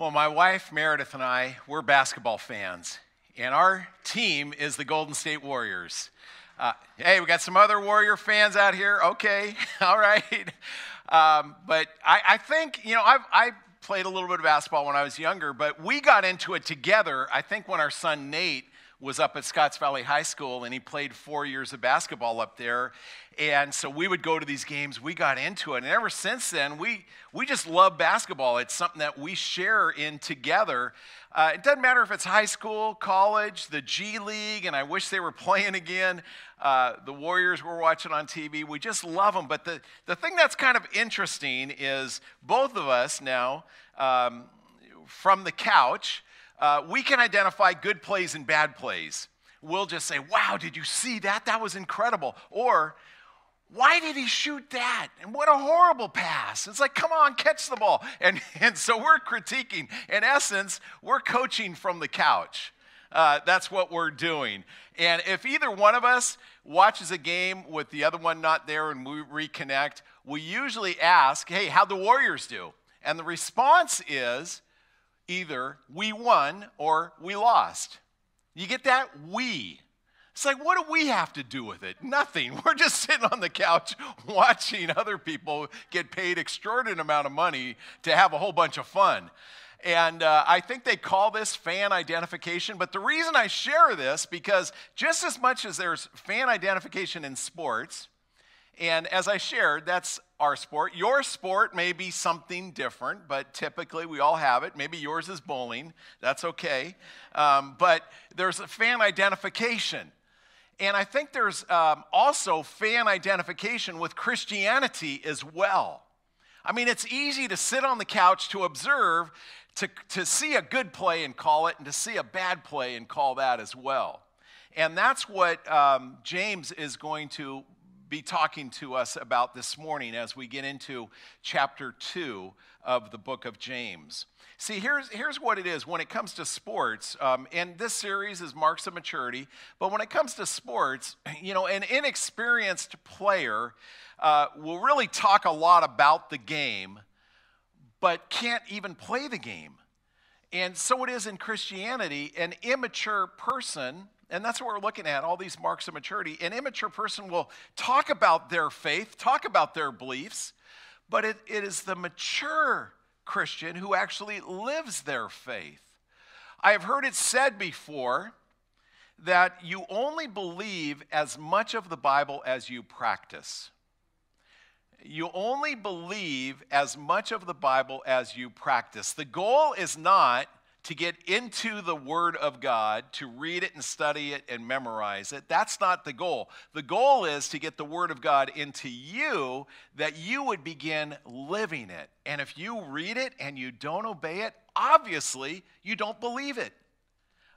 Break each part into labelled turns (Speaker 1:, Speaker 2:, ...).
Speaker 1: Well, my wife Meredith and I, we're basketball fans, and our team is the Golden State Warriors. Uh, hey, we got some other Warrior fans out here. Okay, all right. Um, but I, I, think, you know, I've, I played a little bit of basketball when I was younger, but we got into it together, I think, when our son Nate was up at Scotts Valley High School and he played four years of basketball up there. And so we would go to these games. We got into it. And ever since then, we, we just love basketball. It's something that we share in together. Uh, it doesn't matter if it's high school, college, the G League, and I wish they were playing again. Uh, the Warriors we're watching on TV. We just love them. But the, the thing that's kind of interesting is both of us now, um, from the couch, uh, we can identify good plays and bad plays. We'll just say, wow, did you see that? That was incredible. Or, why did he shoot that? And what a horrible pass. It's like, come on, catch the ball. And, and so we're critiquing. In essence, we're coaching from the couch. Uh, that's what we're doing. And if either one of us watches a game with the other one not there and we reconnect, we usually ask, hey, how'd the Warriors do? And the response is, either we won or we lost. You get that? We. It's like, what do we have to do with it? Nothing. We're just sitting on the couch watching other people get paid extraordinary amount of money to have a whole bunch of fun. And uh, I think they call this fan identification. But the reason I share this, because just as much as there's fan identification in sports, and as I shared, that's our sport. Your sport may be something different, but typically we all have it. Maybe yours is bowling. That's okay. Um, but there's a fan identification. And I think there's um, also fan identification with Christianity as well. I mean, it's easy to sit on the couch to observe, to, to see a good play and call it, and to see a bad play and call that as well. And that's what um, James is going to be talking to us about this morning as we get into chapter 2 of the book of James. See, here's, here's what it is when it comes to sports, um, and this series is Marks of Maturity, but when it comes to sports, you know, an inexperienced player uh, will really talk a lot about the game, but can't even play the game. And so it is in Christianity. An immature person and that's what we're looking at, all these marks of maturity. An immature person will talk about their faith, talk about their beliefs, but it, it is the mature Christian who actually lives their faith. I have heard it said before that you only believe as much of the Bible as you practice. You only believe as much of the Bible as you practice. The goal is not to get into the Word of God, to read it and study it and memorize it. That's not the goal. The goal is to get the Word of God into you that you would begin living it. And if you read it and you don't obey it, obviously you don't believe it.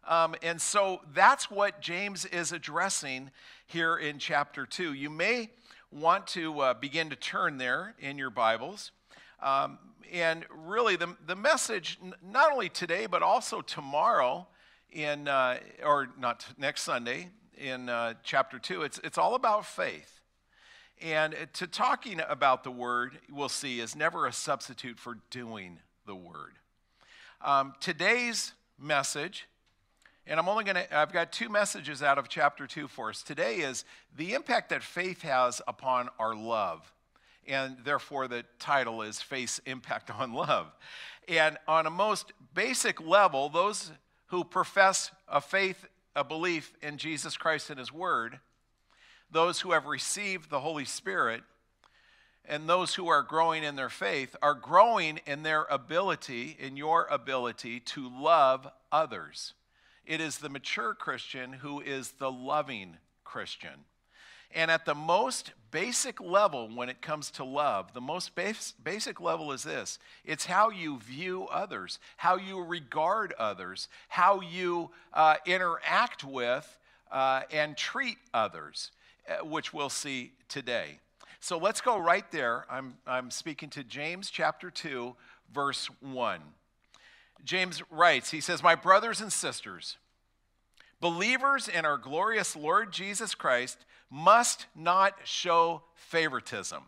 Speaker 1: Um, and so that's what James is addressing here in chapter 2. You may want to uh, begin to turn there in your Bibles. Um, and really, the, the message, not only today, but also tomorrow, in, uh, or not next Sunday, in uh, chapter 2, it's, it's all about faith. And to talking about the word, we'll see, is never a substitute for doing the word. Um, today's message, and I'm only going to, I've got two messages out of chapter 2 for us. Today is the impact that faith has upon our love and therefore the title is Faith's Impact on Love. And on a most basic level, those who profess a faith, a belief in Jesus Christ and His Word, those who have received the Holy Spirit, and those who are growing in their faith are growing in their ability, in your ability to love others. It is the mature Christian who is the loving Christian. And at the most basic level, when it comes to love, the most base, basic level is this it's how you view others, how you regard others, how you uh, interact with uh, and treat others, uh, which we'll see today. So let's go right there. I'm, I'm speaking to James chapter 2, verse 1. James writes, he says, My brothers and sisters, believers in our glorious Lord Jesus Christ, must not show favoritism.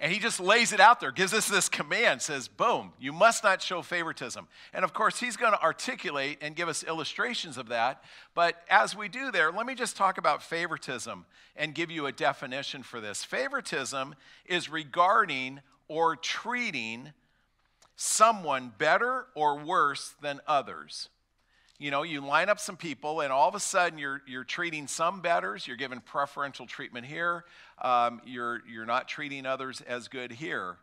Speaker 1: And he just lays it out there, gives us this command, says, boom, you must not show favoritism. And of course, he's going to articulate and give us illustrations of that. But as we do there, let me just talk about favoritism and give you a definition for this. Favoritism is regarding or treating someone better or worse than others you know, you line up some people, and all of a sudden you're, you're treating some betters, you're giving preferential treatment here, um, you're, you're not treating others as good here.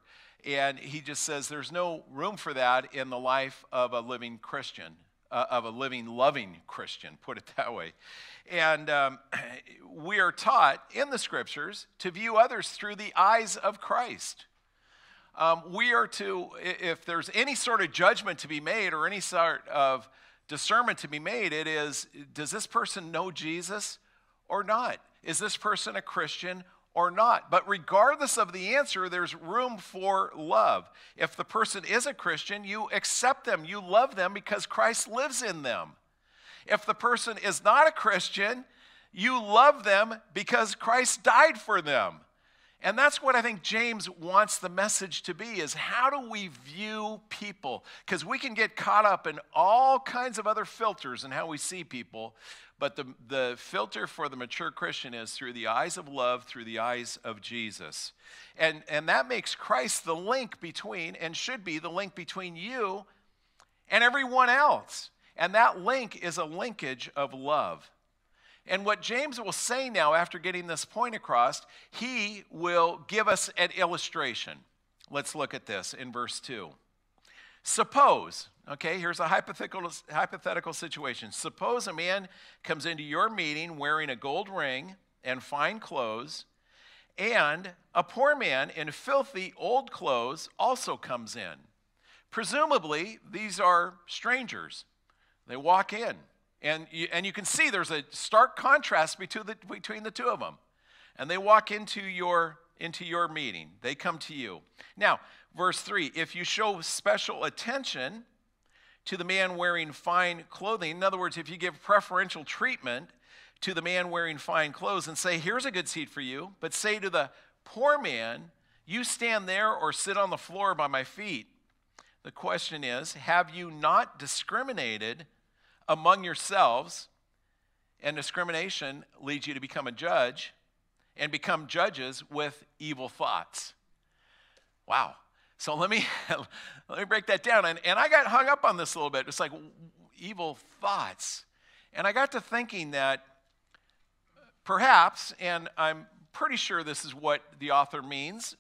Speaker 1: And he just says there's no room for that in the life of a living Christian, uh, of a living, loving Christian, put it that way. And um, we are taught in the scriptures to view others through the eyes of Christ. Um, we are to, if there's any sort of judgment to be made or any sort of discernment to be made. It is does this person know Jesus or not? Is this person a Christian or not? But regardless of the answer, there's room for love. If the person is a Christian, you accept them, you love them because Christ lives in them. If the person is not a Christian, you love them because Christ died for them. And that's what I think James wants the message to be is how do we view people? Because we can get caught up in all kinds of other filters in how we see people, but the, the filter for the mature Christian is through the eyes of love, through the eyes of Jesus. And, and that makes Christ the link between, and should be the link between you and everyone else. And that link is a linkage of love. And what James will say now, after getting this point across, he will give us an illustration. Let's look at this in verse 2. Suppose, okay, here's a hypothetical, hypothetical situation. Suppose a man comes into your meeting wearing a gold ring and fine clothes, and a poor man in filthy old clothes also comes in. Presumably, these are strangers. They walk in. And you, and you can see there's a stark contrast between the, between the two of them. And they walk into your, into your meeting, they come to you. Now, verse 3 if you show special attention to the man wearing fine clothing, in other words, if you give preferential treatment to the man wearing fine clothes and say, here's a good seat for you, but say to the poor man, you stand there or sit on the floor by my feet. The question is, have you not discriminated among yourselves, and discrimination leads you to become a judge and become judges with evil thoughts. Wow. So let me let me break that down. And, and I got hung up on this a little bit. It's like evil thoughts. And I got to thinking that perhaps, and I'm pretty sure this is what the author means.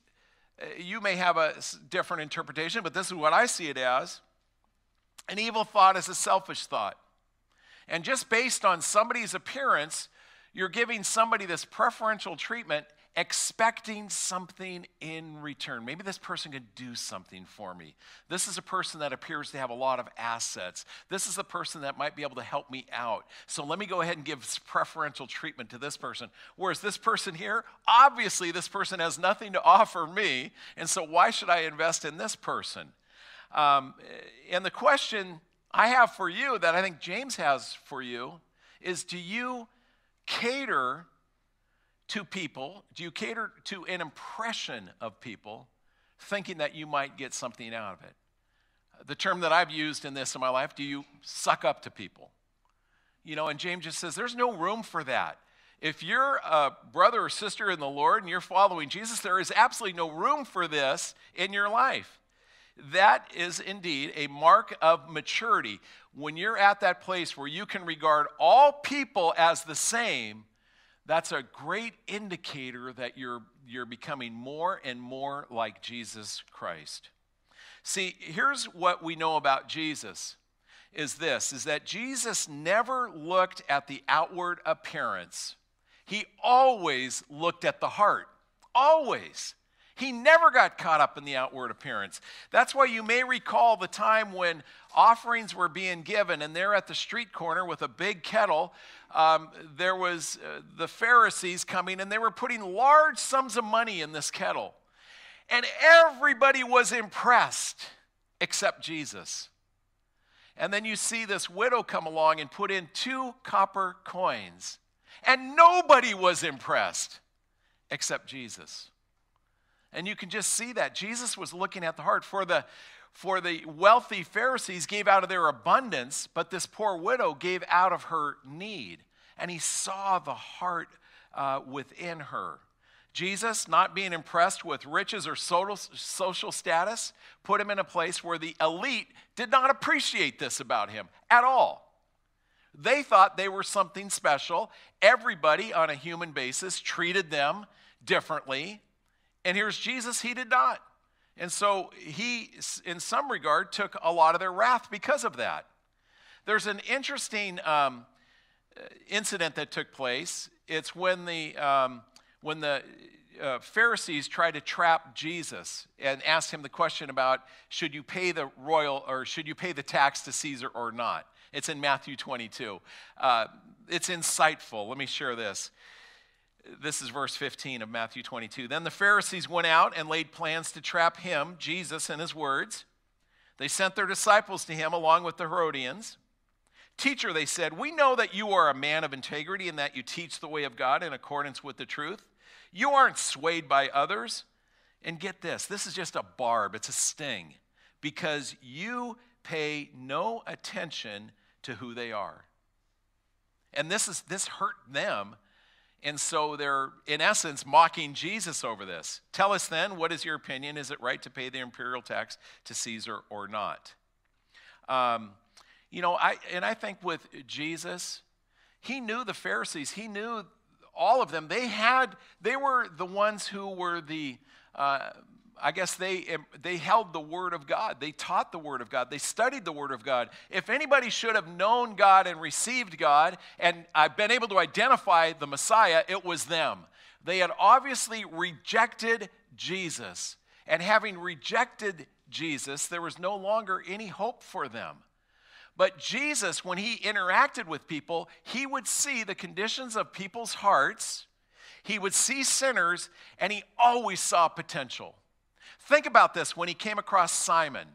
Speaker 1: Uh, you may have a different interpretation, but this is what I see it as. An evil thought is a selfish thought. And just based on somebody's appearance, you're giving somebody this preferential treatment expecting something in return. Maybe this person can do something for me. This is a person that appears to have a lot of assets. This is a person that might be able to help me out. So let me go ahead and give preferential treatment to this person. Whereas this person here, obviously, this person has nothing to offer me. And so why should I invest in this person? Um, and the question I have for you that I think James has for you is do you cater to people? Do you cater to an impression of people thinking that you might get something out of it? The term that I've used in this in my life, do you suck up to people? You know, and James just says there's no room for that. If you're a brother or sister in the Lord and you're following Jesus, there is absolutely no room for this in your life that is indeed a mark of maturity. When you're at that place where you can regard all people as the same, that's a great indicator that you're, you're becoming more and more like Jesus Christ. See, here's what we know about Jesus is this is that Jesus never looked at the outward appearance. He always looked at the heart. Always. He never got caught up in the outward appearance. That's why you may recall the time when offerings were being given, and there at the street corner with a big kettle, um, there was uh, the Pharisees coming, and they were putting large sums of money in this kettle. And everybody was impressed except Jesus. And then you see this widow come along and put in two copper coins, and nobody was impressed except Jesus. And you can just see that. Jesus was looking at the heart. For the, for the wealthy Pharisees gave out of their abundance, but this poor widow gave out of her need. And he saw the heart uh, within her. Jesus, not being impressed with riches or social status, put him in a place where the elite did not appreciate this about him at all. They thought they were something special. Everybody on a human basis treated them differently. And here's Jesus, he did not. And so he, in some regard, took a lot of their wrath because of that. There's an interesting um, incident that took place. It's when the um, when the uh, Pharisees tried to trap Jesus and asked him the question about should you pay the royal or should you pay the tax to Caesar or not. It's in Matthew 22. Uh, it's insightful. Let me share this. This is verse 15 of Matthew 22. Then the Pharisees went out and laid plans to trap him, Jesus, and his words. They sent their disciples to him along with the Herodians. Teacher, they said, we know that you are a man of integrity and that you teach the way of God in accordance with the truth. You aren't swayed by others. And get this this is just a barb, it's a sting, because you pay no attention to who they are. And this, is, this hurt them and so they're, in essence, mocking Jesus over this. Tell us then, what is your opinion? Is it right to pay the imperial tax to Caesar or not? Um, you know, I, and I think with Jesus, he knew the Pharisees, he knew all of them. They had, they were the ones who were the, uh, I guess they, they held the Word of God. They taught the Word of God. They studied the Word of God. If anybody should have known God and received God, and I've been able to identify the Messiah, it was them. They had obviously rejected Jesus. And having rejected Jesus, there was no longer any hope for them. But Jesus, when he interacted with people, he would see the conditions of people's hearts, he would see sinners, and he always saw potential. Think about this when he came across Simon.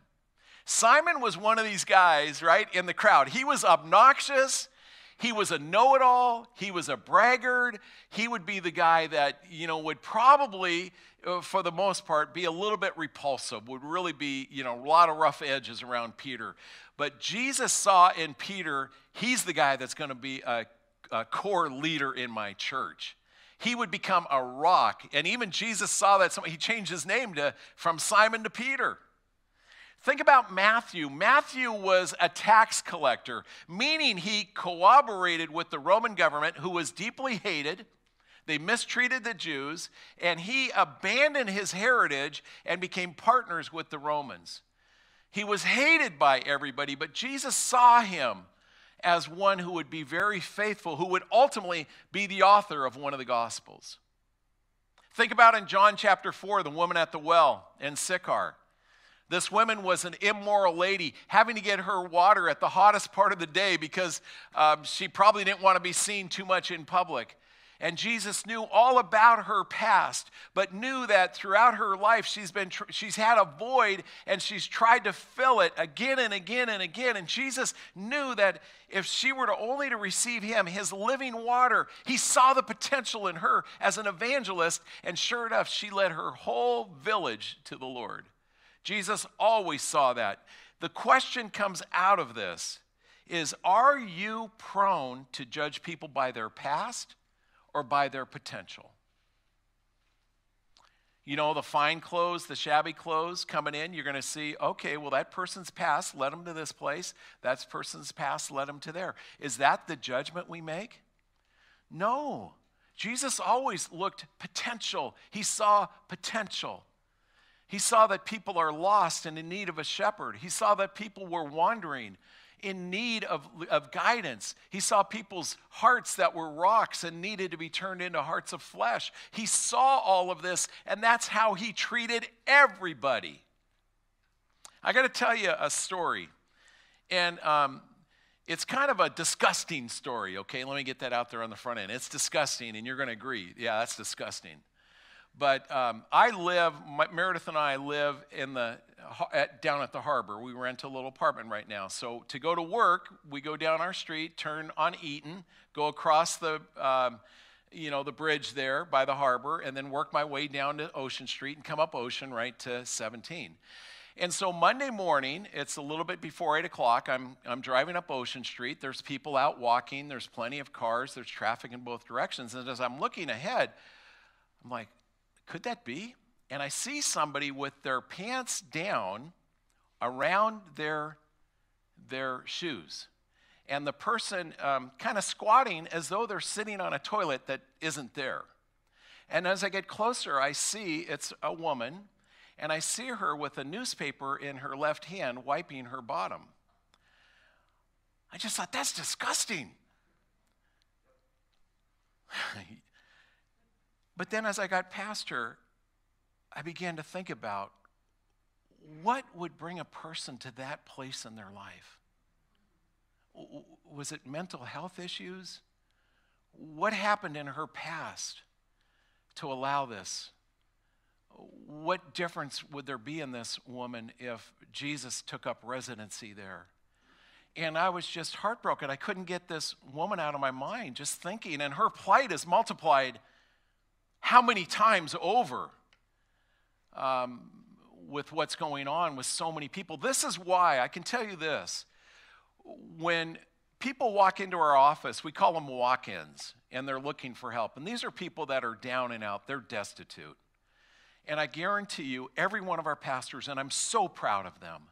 Speaker 1: Simon was one of these guys, right, in the crowd. He was obnoxious. He was a know it all. He was a braggart. He would be the guy that, you know, would probably, uh, for the most part, be a little bit repulsive, would really be, you know, a lot of rough edges around Peter. But Jesus saw in Peter, he's the guy that's going to be a, a core leader in my church he would become a rock. And even Jesus saw that. He changed his name to, from Simon to Peter. Think about Matthew. Matthew was a tax collector, meaning he cooperated with the Roman government, who was deeply hated. They mistreated the Jews, and he abandoned his heritage and became partners with the Romans. He was hated by everybody, but Jesus saw him as one who would be very faithful, who would ultimately be the author of one of the Gospels. Think about in John chapter 4, the woman at the well in Sychar. This woman was an immoral lady, having to get her water at the hottest part of the day because um, she probably didn't want to be seen too much in public. And Jesus knew all about her past, but knew that throughout her life she's been she's had a void and she's tried to fill it again and again and again. And Jesus knew that if she were to only to receive him, his living water, he saw the potential in her as an evangelist, and sure enough, she led her whole village to the Lord. Jesus always saw that. The question comes out of this is are you prone to judge people by their past? Or by their potential. You know, the fine clothes, the shabby clothes coming in, you're going to see, okay, well, that person's past led them to this place. That person's past led them to there. Is that the judgment we make? No. Jesus always looked potential. He saw potential. He saw that people are lost and in need of a shepherd. He saw that people were wandering in need of, of guidance. He saw people's hearts that were rocks and needed to be turned into hearts of flesh. He saw all of this, and that's how he treated everybody. I got to tell you a story, and um, it's kind of a disgusting story, okay? Let me get that out there on the front end. It's disgusting, and you're going to agree. Yeah, that's disgusting. But um, I live, my, Meredith and I live in the at, down at the harbor. We rent a little apartment right now. So to go to work, we go down our street, turn on Eaton, go across the um, you know, the bridge there by the harbor and then work my way down to Ocean Street and come up Ocean right to 17. And so Monday morning, it's a little bit before 8 o'clock. I'm, I'm driving up Ocean Street. There's people out walking. There's plenty of cars. There's traffic in both directions. And as I'm looking ahead, I'm like, could that be? And I see somebody with their pants down around their, their shoes. And the person um, kind of squatting as though they're sitting on a toilet that isn't there. And as I get closer, I see it's a woman and I see her with a newspaper in her left hand wiping her bottom. I just thought, that's disgusting. but then as I got past her, I began to think about what would bring a person to that place in their life? Was it mental health issues? What happened in her past to allow this? what difference would there be in this woman if Jesus took up residency there? And I was just heartbroken. I couldn't get this woman out of my mind, just thinking. And her plight is multiplied how many times over um, with what's going on with so many people. This is why I can tell you this. When people walk into our office, we call them walk ins, and they're looking for help. And these are people that are down and out, they're destitute. And I guarantee you, every one of our pastors, and I'm so proud of them,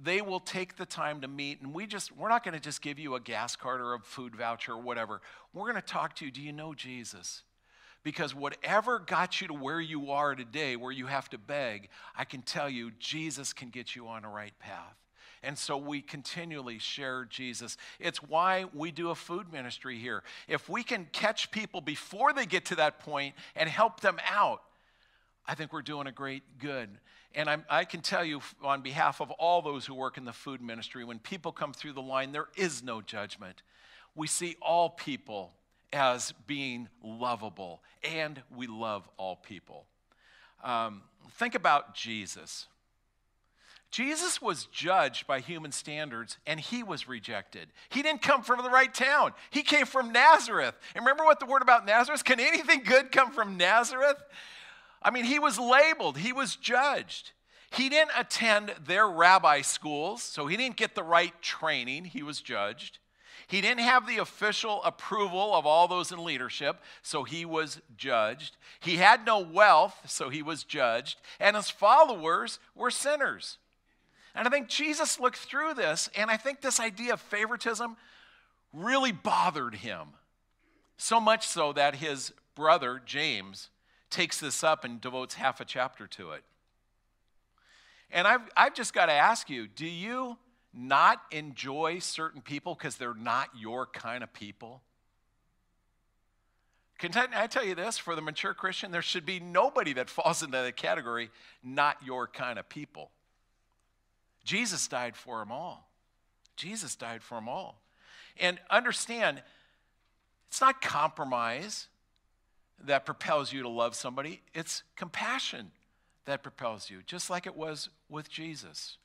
Speaker 1: they will take the time to meet. And we just, we're not going to just give you a gas card or a food voucher or whatever. We're going to talk to you. Do you know Jesus? Because whatever got you to where you are today, where you have to beg, I can tell you, Jesus can get you on the right path. And so we continually share Jesus. It's why we do a food ministry here. If we can catch people before they get to that point and help them out, I think we're doing a great good. And I'm, i can tell you on behalf of all those who work in the food ministry, when people come through the line, there is no judgment. We see all people as being lovable, and we love all people. Um, think about Jesus. Jesus was judged by human standards and he was rejected. He didn't come from the right town. He came from Nazareth. And remember what the word about Nazareth? Can anything good come from Nazareth? I mean, he was labeled, he was judged. He didn't attend their rabbi schools, so he didn't get the right training. He was judged. He didn't have the official approval of all those in leadership, so he was judged. He had no wealth, so he was judged. And his followers were sinners. And I think Jesus looked through this, and I think this idea of favoritism really bothered him. So much so that his brother, James, takes this up and devotes half a chapter to it. And I've, I've just got to ask you do you not enjoy certain people because they're not your kind of people? Can I tell you this? For the mature Christian, there should be nobody that falls into the category, not your kind of people. Jesus died for them all. Jesus died for them all. And understand, it's not compromise that propels you to love somebody, it's compassion that propels you, just like it was with Jesus.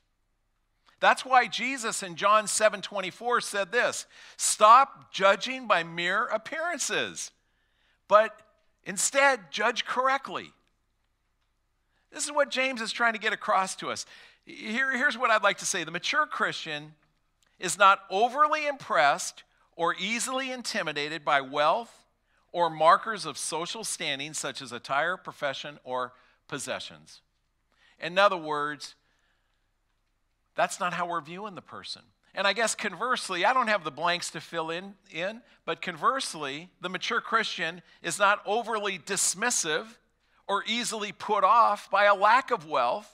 Speaker 1: That's why Jesus in John 7 24 said this Stop judging by mere appearances, but instead judge correctly. This is what James is trying to get across to us. Here, here's what I'd like to say the mature Christian is not overly impressed or easily intimidated by wealth or markers of social standing, such as attire, profession, or possessions. In other words, that's not how we're viewing the person. And I guess conversely, I don't have the blanks to fill in, in, but conversely, the mature Christian is not overly dismissive or easily put off by a lack of wealth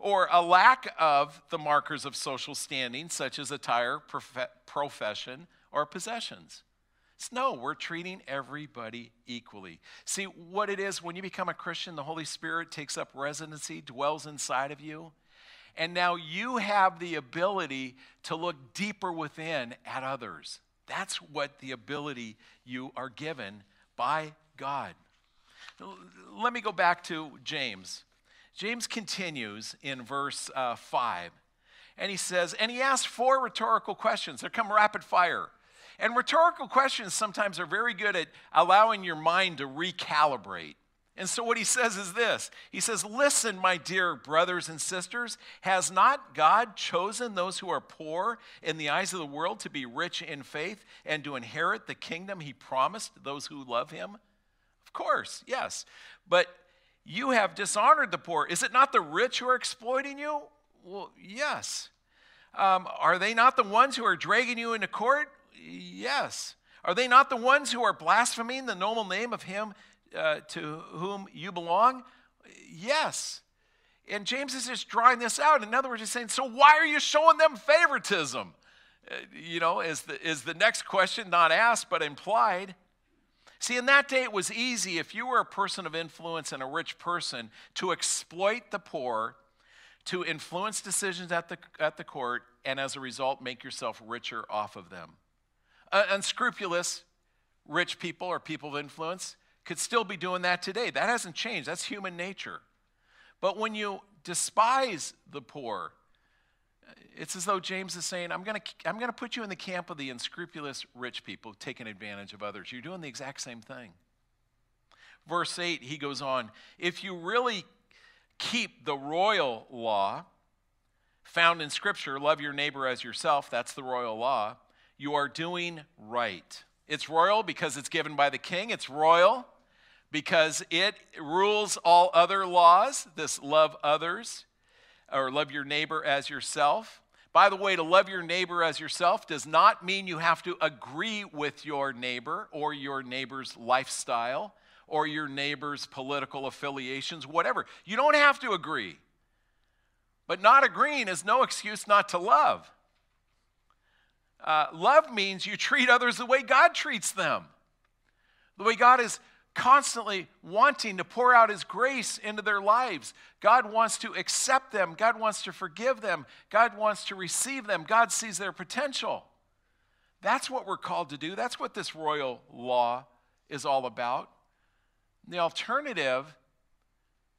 Speaker 1: or a lack of the markers of social standing, such as attire, prof- profession, or possessions. It's No, we're treating everybody equally. See, what it is when you become a Christian, the Holy Spirit takes up residency, dwells inside of you, and now you have the ability to look deeper within at others. That's what the ability you are given by God. Let me go back to James. James continues in verse uh, 5, and he says, and he asks four rhetorical questions. They're come rapid fire. And rhetorical questions sometimes are very good at allowing your mind to recalibrate. And so, what he says is this He says, Listen, my dear brothers and sisters, has not God chosen those who are poor in the eyes of the world to be rich in faith and to inherit the kingdom he promised those who love him? Of course, yes. But you have dishonored the poor. Is it not the rich who are exploiting you? Well, yes. Um, are they not the ones who are dragging you into court? Yes. Are they not the ones who are blaspheming the noble name of him uh, to whom you belong? Yes. And James is just drawing this out. In other words, he's saying, so why are you showing them favoritism? Uh, you know, is the, is the next question not asked but implied? See, in that day, it was easy if you were a person of influence and a rich person to exploit the poor, to influence decisions at the, at the court, and as a result, make yourself richer off of them. Uh, unscrupulous rich people or people of influence could still be doing that today. That hasn't changed, that's human nature. But when you despise the poor, it's as though James is saying, I'm going to I'm going to put you in the camp of the unscrupulous rich people taking advantage of others. You're doing the exact same thing. Verse 8, he goes on, if you really keep the royal law found in Scripture, love your neighbor as yourself, that's the royal law, you are doing right. It's royal because it's given by the king, it's royal because it rules all other laws, this love others or love your neighbor as yourself. By the way, to love your neighbor as yourself does not mean you have to agree with your neighbor or your neighbor's lifestyle or your neighbor's political affiliations, whatever. You don't have to agree. But not agreeing is no excuse not to love. Uh, love means you treat others the way God treats them, the way God is constantly wanting to pour out His grace into their lives. God wants to accept them, God wants to forgive them, God wants to receive them, God sees their potential. That's what we're called to do. That's what this royal law is all about. The alternative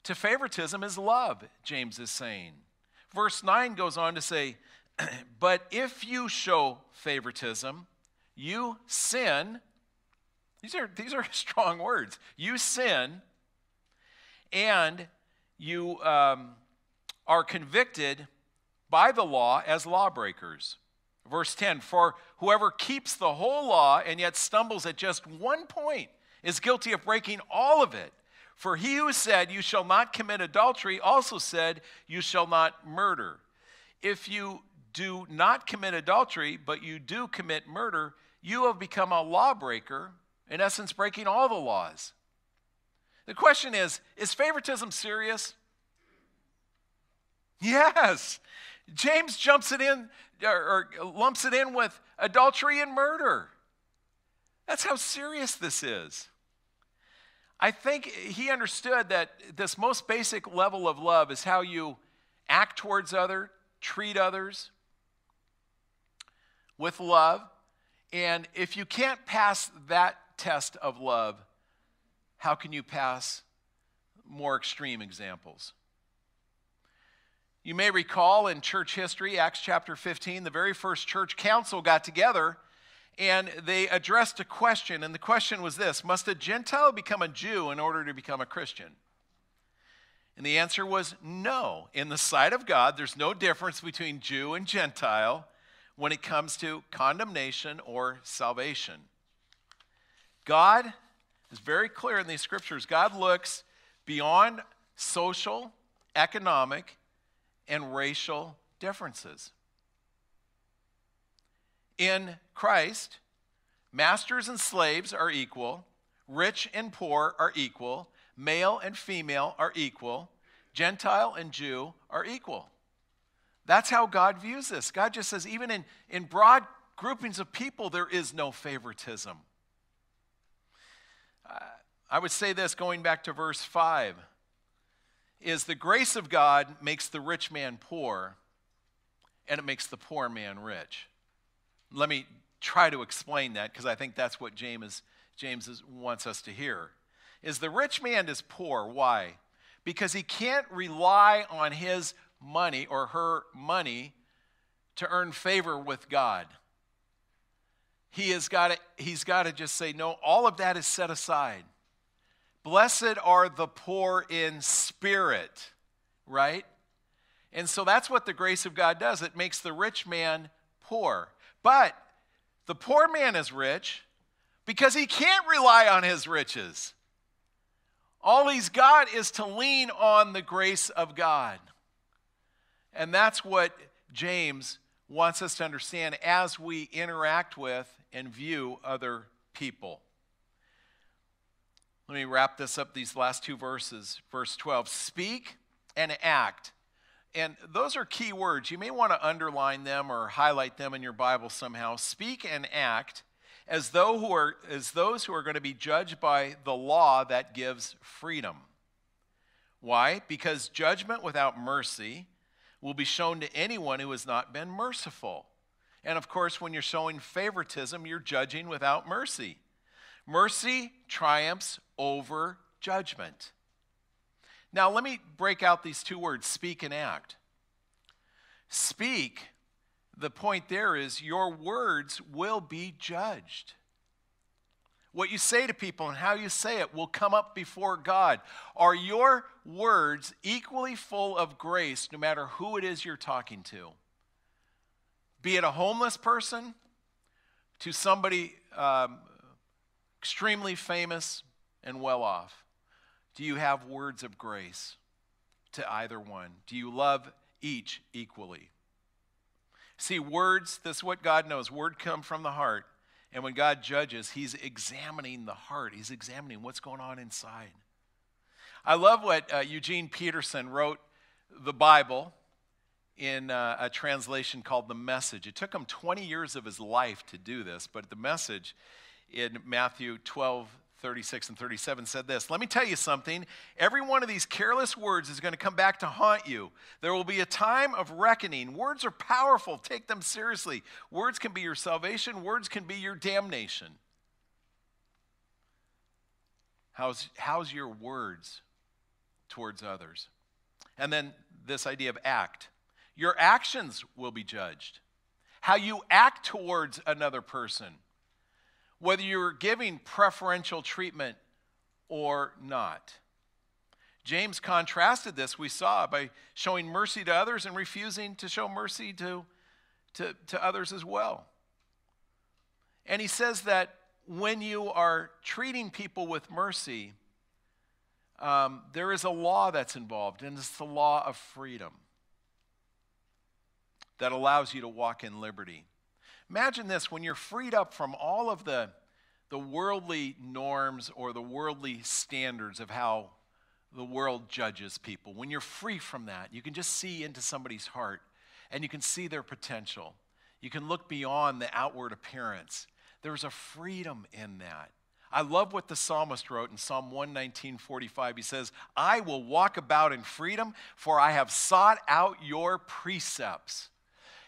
Speaker 1: to favoritism is love, James is saying. Verse 9 goes on to say, But if you show favoritism, you sin these are, these are strong words. You sin and you um, are convicted by the law as lawbreakers. Verse 10 For whoever keeps the whole law and yet stumbles at just one point is guilty of breaking all of it. For he who said, You shall not commit adultery, also said, You shall not murder. If you do not commit adultery, but you do commit murder, you have become a lawbreaker in essence, breaking all the laws. The question is is favoritism serious? Yes. James jumps it in or, or lumps it in with adultery and murder. That's how serious this is. I think he understood that this most basic level of love is how you act towards other, treat others with love. And if you can't pass that test of love, how can you pass more extreme examples? You may recall in church history, Acts chapter 15, the very first church council got together and they addressed a question. And the question was this Must a Gentile become a Jew in order to become a Christian? And the answer was no. In the sight of God, there's no difference between Jew and Gentile when it comes to condemnation or salvation. God is very clear in these scriptures. God looks beyond social, economic, and racial differences. In Christ, masters and slaves are equal, rich and poor are equal, male and female are equal, Gentile and Jew are equal. That's how God views this. God just says, even in, in broad groupings of people, there is no favoritism. I would say this going back to verse 5 is the grace of God makes the rich man poor and it makes the poor man rich. Let me try to explain that because I think that's what James, James is, wants us to hear. Is the rich man is poor. Why? Because he can't rely on his money or her money to earn favor with God. he has got to, he's got to just say, no, all of that is set aside. Blessed are the poor in spirit, right? And so that's what the grace of God does. It makes the rich man poor. But the poor man is rich because he can't rely on his riches. All he's got is to lean on the grace of God. And that's what James wants us to understand as we interact with and view other people. Let me wrap this up, these last two verses. Verse 12 Speak and act. And those are key words. You may want to underline them or highlight them in your Bible somehow. Speak and act as, though who are, as those who are going to be judged by the law that gives freedom. Why? Because judgment without mercy will be shown to anyone who has not been merciful. And of course, when you're showing favoritism, you're judging without mercy. Mercy triumphs over judgment. Now, let me break out these two words speak and act. Speak, the point there is your words will be judged. What you say to people and how you say it will come up before God. Are your words equally full of grace no matter who it is you're talking to? Be it a homeless person, to somebody um, extremely famous and well off. Do you have words of grace to either one? Do you love each equally? See, words, this is what God knows. Word come from the heart. And when God judges, he's examining the heart. He's examining what's going on inside. I love what uh, Eugene Peterson wrote the Bible in uh, a translation called The Message. It took him 20 years of his life to do this, but the message in Matthew 12, 36 and 37 said this Let me tell you something. Every one of these careless words is going to come back to haunt you. There will be a time of reckoning. Words are powerful, take them seriously. Words can be your salvation, words can be your damnation. How's, how's your words towards others? And then this idea of act. Your actions will be judged. How you act towards another person, whether you're giving preferential treatment or not. James contrasted this, we saw, by showing mercy to others and refusing to show mercy to, to, to others as well. And he says that when you are treating people with mercy, um, there is a law that's involved, and it's the law of freedom that allows you to walk in liberty. Imagine this when you're freed up from all of the, the worldly norms or the worldly standards of how the world judges people. When you're free from that, you can just see into somebody's heart and you can see their potential. You can look beyond the outward appearance. There's a freedom in that. I love what the psalmist wrote in Psalm 119:45. He says, "I will walk about in freedom, for I have sought out your precepts."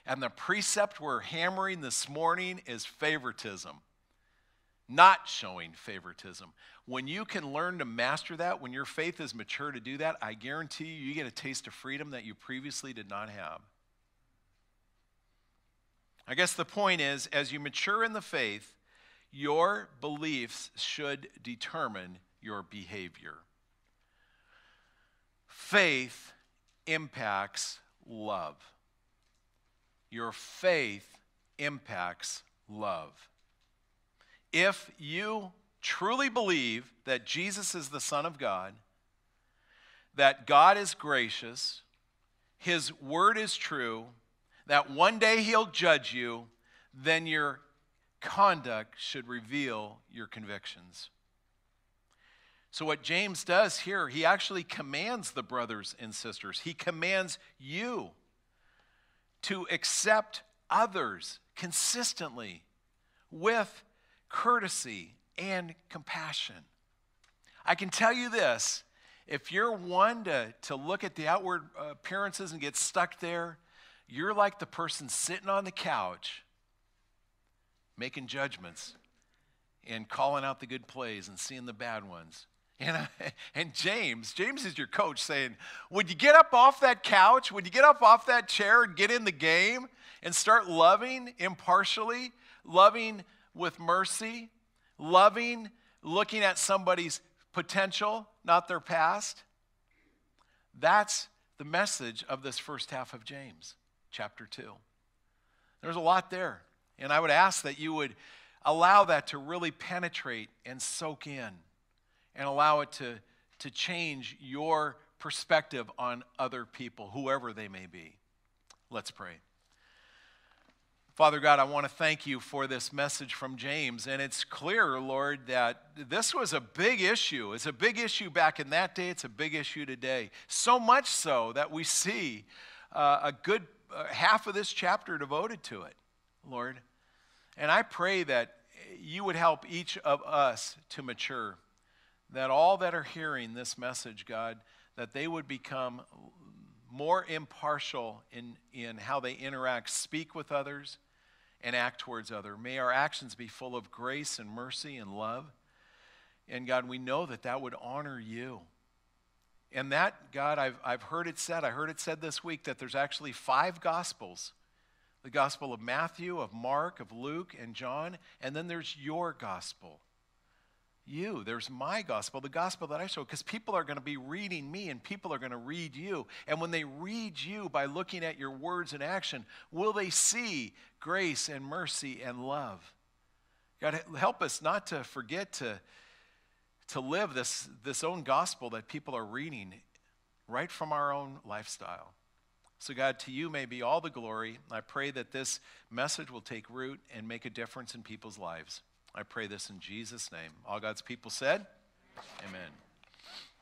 Speaker 1: And the precept we're hammering this morning is favoritism, not showing favoritism. When you can learn to master that, when your faith is mature to do that, I guarantee you, you get a taste of freedom that you previously did not have. I guess the point is, as you mature in the faith, your beliefs should determine your behavior. Faith impacts love your faith impacts love. If you truly believe that Jesus is the Son of God, that God is gracious, His word is true, that one day He'll judge you, then your conduct should reveal your convictions. So, what James does here, he actually commands the brothers and sisters, he commands you to accept others consistently with courtesy and compassion. I can tell you this if you're one to, to look at the outward uh, appearances and get stuck there, you're like the person sitting on the couch making judgments and calling out the good plays and seeing the bad ones. And, uh, and James, James is your coach saying, Would you get up off that couch? Would you get up off that chair and get in the game and start loving impartially, loving with mercy, loving, looking at somebody's potential, not their past. That's the message of this first half of James, chapter 2. There's a lot there. And I would ask that you would allow that to really penetrate and soak in and allow it to, to change your perspective on other people, whoever they may be. Let's pray. Father God, I want to thank you for this message from James. And it's clear, Lord, that this was a big issue. It's a big issue back in that day, it's a big issue today. So much so that we see uh, a good uh, half of this chapter devoted to it, Lord. And I pray that you would help each of us to mature, that all that are hearing this message, God, that they would become more impartial in, in how they interact, speak with others, and act towards others. May our actions be full of grace and mercy and love. And God, we know that that would honor you. And that, God, I've, I've heard it said, I heard it said this week that there's actually five gospels the gospel of Matthew, of Mark, of Luke, and John, and then there's your gospel you. There's my gospel, the gospel that I show, because people are going to be reading me and people are going to read you. And when they read you by looking at your words and action, will they see grace and mercy and love? God, help us not to forget to, to live this, this own gospel that people are reading right from our own lifestyle. So, God, to you may be all the glory. I pray that this message will take root and make a difference in people's lives. I pray this in Jesus' name. All God's people said, Amen.